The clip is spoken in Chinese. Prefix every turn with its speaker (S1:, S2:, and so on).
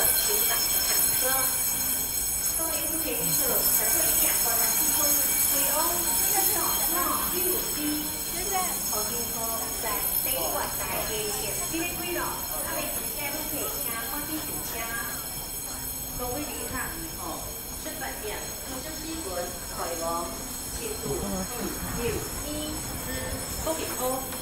S1: 的停挡的坦克。东林不仅是坦克营养过的西风水哦，真的是好棒，第五期。现在好听说在第一个大街前，你们贵了，他们直接不停车，放进停车。
S2: 各位旅客，哦，出发点，我是西门，台湾，前途，嗯，六
S1: 一
S2: 四，东林哦。